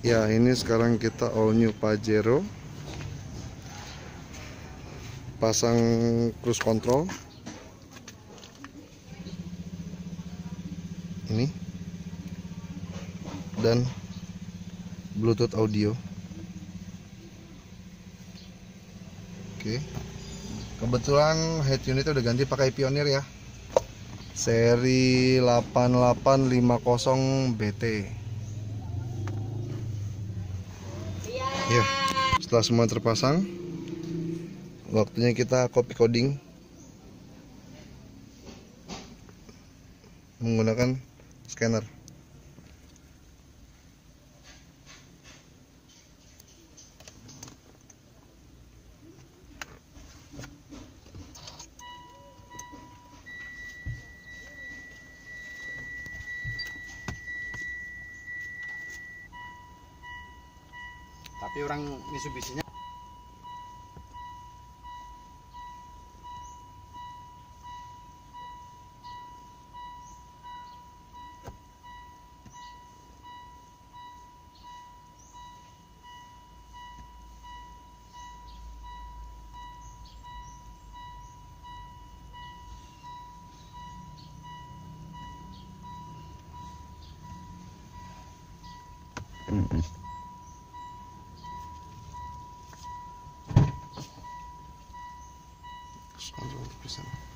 Ya ini sekarang kita all new Pajero. Pasang cruise control. Ini. Dan Bluetooth audio. Oke. Kebetulan head unitnya udah ganti pakai Pioneer ya. Seri 8850 BT Ya, setelah semua terpasang, waktunya kita copy coding menggunakan scanner. Tapi orang Mitsubishi-nya Mm-mm. change a little bit.